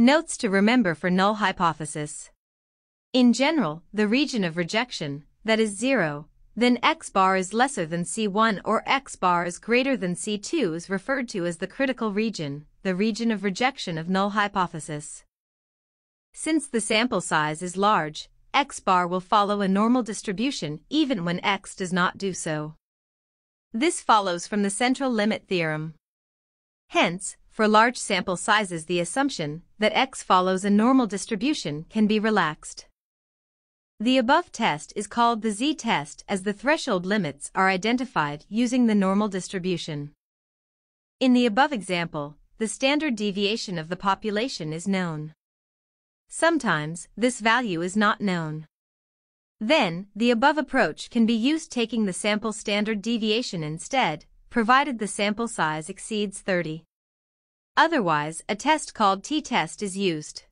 Notes to remember for null hypothesis. In general, the region of rejection, that is 0, then x bar is lesser than C1 or x bar is greater than C2 is referred to as the critical region, the region of rejection of null hypothesis. Since the sample size is large, x bar will follow a normal distribution even when x does not do so. This follows from the central limit theorem. Hence, for large sample sizes the assumption that x follows a normal distribution can be relaxed. The above test is called the z-test as the threshold limits are identified using the normal distribution. In the above example, the standard deviation of the population is known. Sometimes, this value is not known. Then, the above approach can be used taking the sample standard deviation instead, provided the sample size exceeds 30. Otherwise, a test called t-test is used.